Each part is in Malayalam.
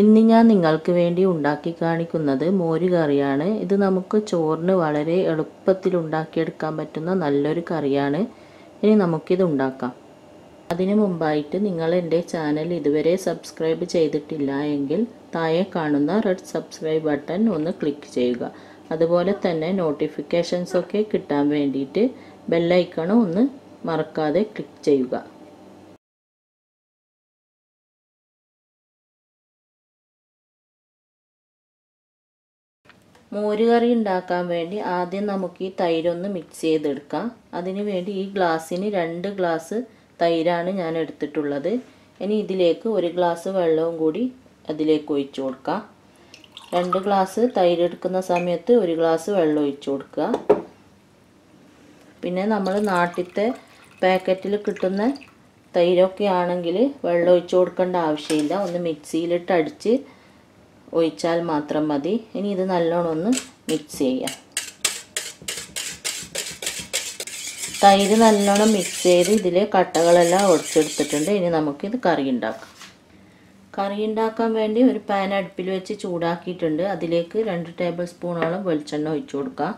ഇന്ന് ഞാൻ നിങ്ങൾക്ക് വേണ്ടി ഉണ്ടാക്കി കാണിക്കുന്നത് മോര് കറിയാണ്. ഇത് നമുക്ക് ചോറിന് വളരെ എളുപ്പത്തിൽ ഉണ്ടാക്കിയെടുക്കാൻ പറ്റുന്ന നല്ലൊരു കറിയാണ്. ഇനി നമുക്കിത് ഉണ്ടാക്കാം. അതിനു മുമ്പായിട്ട് നിങ്ങൾ എന്റെ ചാനൽ ഇതുവരെ സബ്സ്ക്രൈബ് ചെയ്തിട്ടില്ല എങ്കിൽ താഴെ കാണുന്ന റെഡ് സബ്സ്ക്രൈബ് ബട്ടൺ ഒന്ന് ക്ലിക്ക് ചെയ്യുക. അതുപോലെ തന്നെ നോട്ടിഫിക്കേഷൻസൊക്കെ കിട്ടാൻ വേണ്ടിയിട്ട് ബെല്ലൈക്കണും ഒന്ന് മറക്കാതെ ക്ലിക്ക് ചെയ്യുക. മോര് കറി ഉണ്ടാക്കാൻ വേണ്ടി ആദ്യം നമുക്ക് ഈ തൈരൊന്ന് മിക്സ് ചെയ്തെടുക്കാം. അതിന് വേണ്ടി ഈ ഗ്ലാസ്സിന് രണ്ട് ഗ്ലാസ് തൈരാണ് ഞാൻ എടുത്തിട്ടുള്ളത്. ഇനി ഇതിലേക്ക് ഒരു ഗ്ലാസ് വെള്ളവും കൂടി അതിലേക്ക് ഒഴിച്ചു കൊടുക്കാം. രണ്ട് ഗ്ലാസ് തൈര് എടുക്കുന്ന സമയത്ത് ഒരു ഗ്ലാസ് വെള്ളം ഒഴിച്ചു കൊടുക്കുക. പിന്നെ നമ്മൾ നാട്ടിലത്തെ പാക്കറ്റിൽ കിട്ടുന്ന തൈരൊക്കെ ആണെങ്കിൽ വെള്ളം ഒഴിച്ചു കൊടുക്കേണ്ട ആവശ്യമില്ല. ഒന്ന് മിക്സിയിലിട്ട് അടിച്ച് ഒഴിച്ചാൽ മാത്രം മതി. ഇനി ഇത് നല്ലോണം ഒന്ന് മിക്സ് ചെയ്യാം. തൈര് നല്ലോണം മിക്സ് ചെയ്ത് ഇതിലെ കട്ടകളെല്ലാം ഒടിച്ചെടുത്തിട്ടുണ്ട്. ഇനി നമുക്കിത് കറി ഉണ്ടാക്കാം. കറി ഉണ്ടാക്കാൻ വേണ്ടി ഒരു പാൻ അടുപ്പിൽ വെച്ച് ചൂടാക്കിയിട്ടുണ്ട്. അതിലേക്ക് രണ്ട് ടേബിൾ സ്പൂണോളം വെളിച്ചെണ്ണ ഒഴിച്ചു കൊടുക്കാം.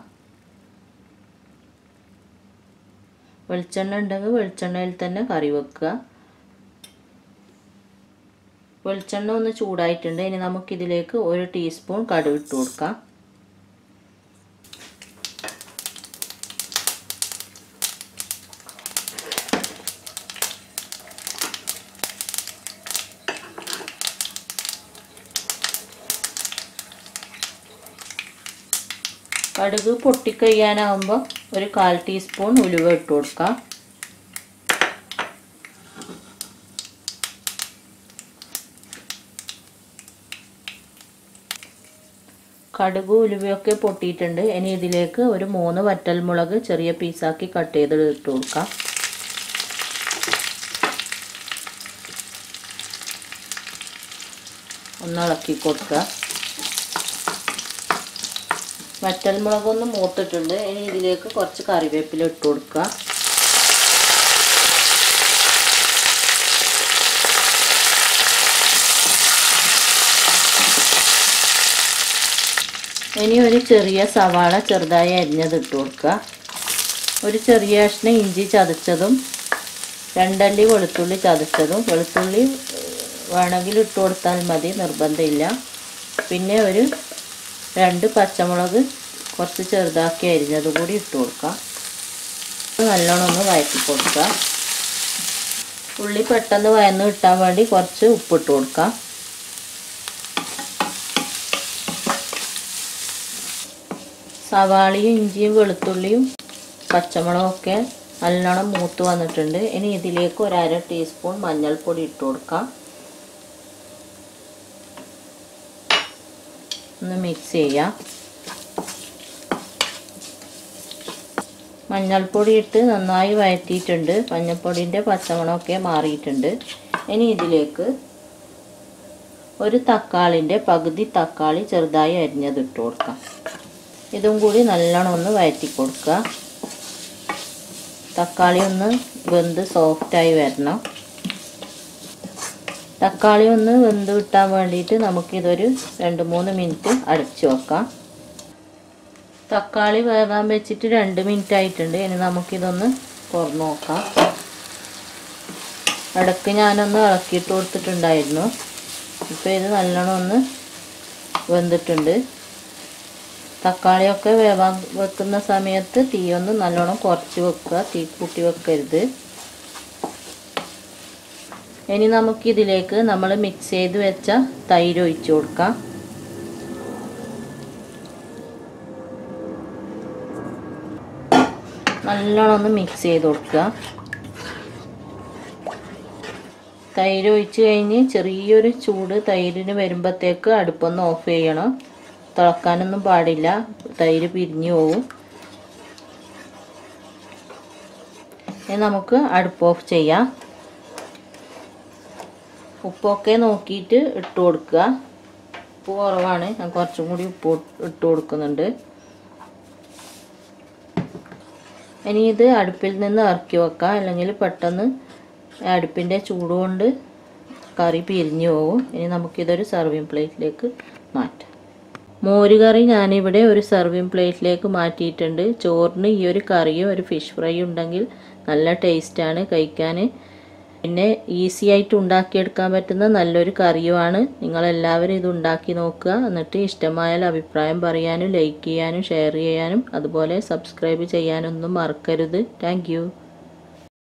വെളിച്ചെണ്ണ ഉണ്ടെങ്കിൽ വെളിച്ചെണ്ണയിൽ തന്നെ കറി വെക്കുക. വെളിച്ചെണ്ണ ഒന്ന് ചൂടായിട്ടുണ്ട്. ഇനി നമുക്കിതിലേക്ക് ഒരു ടീസ്പൂൺ കടുക് ഇട്ട് കൊടുക്കാം. കടുക് പൊട്ടിക്കഴിയാനാകുമ്പോൾ ഒരു കാൽ ടീസ്പൂൺ ഉലുവ ഇട്ട് കൊടുക്കാം. കടുക് ഉലുവയൊക്കെ പൊട്ടിയിട്ടുണ്ട്. ഇനി ഇതിലേക്ക് ഒരു മൂന്ന് വറ്റൽമുളക് ചെറിയ പീസാക്കി കട്ട് ചെയ്ത് ഇട്ട് കൊടുക്കാം. ഒന്ന് ഇളക്കി കൊടുക്കുക. വറ്റൽമുളകൊന്ന് മൂത്തിട്ടുണ്ട്. ഇനി ഇതിലേക്ക് കുറച്ച് കറിവേപ്പില ഇട്ട് കൊടുക്കുക. ഇനി ഒരു ചെറിയ സവാള ചെറുതായി അരിഞ്ഞത് ഇട്ട് കൊടുക്കുക. ഒരു ചെറിയ കഷ്ണം ഇഞ്ചി ചതച്ചതും രണ്ടല്ലി വെളുത്തുള്ളി ചതച്ചതും. വെളുത്തുള്ളി വേണമെങ്കിൽ ഇട്ട് കൊടുത്താൽ മതി നിർബന്ധമില്ല. പിന്നെ ഒരു രണ്ട് പച്ചമുളക് കുറച്ച് ചെറുതാക്കി അരിഞ്ഞത് കൂടി ഇട്ട് കൊടുക്കാം നല്ലോണം ഒന്ന് വഴറ്റി കൊടുക്കുക. ഉള്ളി പെട്ടെന്ന് വയന്ന് കിട്ടാൻ വേണ്ടി കുറച്ച് ഉപ്പിട്ട് കൊടുക്കാം സവാളയും ഇഞ്ചിയും വെളുത്തുള്ളിയും പച്ചമുളകും ഒക്കെ നല്ലോണം മൂത്ത് വന്നിട്ടുണ്ട്. ഇനി ഇതിലേക്ക് ഒരു അര ടീസ്പൂൺ മഞ്ഞൾപ്പൊടി ഇട്ട് കൊടുക്കാം. ഒന്ന് മിക്സ് ചെയ്യാം. മഞ്ഞൾപ്പൊടി ഇട്ട് നന്നായി വഴറ്റിയിട്ടുണ്ട്. മഞ്ഞൾപ്പൊടിന്റെ പച്ചമണമൊക്കെ മാറിയിട്ടുണ്ട്. ഇനി ഇതിലേക്ക് ഒരു തക്കാളിന്റെ പകുതി തക്കാളി ചെറുതായി അരിഞ്ഞത് ഇട്ട് കൊടുക്കാം. ഇതും കൂടി നല്ലോണം ഒന്ന് വഴറ്റി കൊടുക്കുക. തക്കാളി ഒന്ന് വെന്ത് സോഫ്റ്റായി വരണം. തക്കാളി ഒന്ന് വെന്ത് കിട്ടാൻ വേണ്ടിയിട്ട് നമുക്കിതൊരു രണ്ട് മൂന്ന് മിനിറ്റ് അടച്ചു വെക്കാം. തക്കാളി വേകാൻ വെച്ചിട്ട് രണ്ട് മിനിറ്റ് ആയിട്ടുണ്ട്. ഇനി നമുക്കിതൊന്ന് തുറന്നു നോക്കാം. ഇടയ്ക്ക് ഞാനൊന്ന് ഇളക്കിയിട്ട് കൊടുത്തിട്ടുണ്ടായിരുന്നു. ഇപ്പോൾ ഇത് നല്ലോണം ഒന്ന് വെന്തിട്ടുണ്ട്. തക്കാളിയൊക്കെ വേവാൻ വെക്കുന്ന സമയത്ത് തീയൊന്ന് നല്ലോണം കുറച്ച് വെക്കുക. തീ കൂട്ടി വെക്കരുത്. ഇനി നമുക്കിതിലേക്ക് നമ്മൾ മിക്സ് ചെയ്ത് വെച്ച തൈര് ഒഴിച്ചു കൊടുക്കാം. നല്ലോണം ഒന്ന് മിക്സ് ചെയ്ത് കൊടുക്കുക. തൈര് ഒഴിച്ച് കഴിഞ്ഞ് ചെറിയൊരു ചൂട് തൈരിന് വരുമ്പോഴത്തേക്ക് അടുപ്പൊന്ന് ഓഫ് ചെയ്യണം. തിളക്കാനൊന്നും പാടില്ല. തൈര് പിരിഞ്ഞു പോവും. ഇനി നമുക്ക് അടുപ്പ് ഓഫ് ചെയ്യാം. ഉപ്പൊക്കെ നോക്കിയിട്ട് ഇട്ട് കൊടുക്കുക. ഉപ്പ് കുറവാണ്. ഞാൻ കുറച്ചും കൂടി ഉപ്പ് ഇട്ട് കൊടുക്കുന്നുണ്ട്. ഇനി ഇത് അടുപ്പിൽ നിന്ന് ഇറക്കി വെക്കാം. അല്ലെങ്കിൽ പെട്ടെന്ന് അടുപ്പിന്റെ ചൂടുകൊണ്ട് കറി പിരിഞ്ഞു പോകും ഇനി നമുക്കിതൊരു സർവിങ് പ്ലേറ്റിലേക്ക് മാറ്റാം. മോര് കറി ഞാനിവിടെ ഒരു സെർവിങ് പ്ലേറ്റിലേക്ക് മാറ്റിയിട്ടുണ്ട്. ചോറിന് ഈ ഒരു കറിയും ഒരു ഫിഷ് ഫ്രൈ ഉണ്ടെങ്കിൽ നല്ല ടേസ്റ്റാണ് കഴിക്കാൻ. പിന്നെ ഈസി ആയിട്ട് ഉണ്ടാക്കിയെടുക്കാൻ പറ്റുന്ന നല്ലൊരു കറിയുമാണ്. നിങ്ങളെല്ലാവരും ഇത് ഉണ്ടാക്കി നോക്കുക. എന്നിട്ട് ഇഷ്ടമായാൽ അഭിപ്രായം പറയാനും ലൈക്ക് ചെയ്യാനും ഷെയർ ചെയ്യാനും അതുപോലെ സബ്സ്ക്രൈബ് ചെയ്യാനൊന്നും മറക്കരുത്. താങ്ക്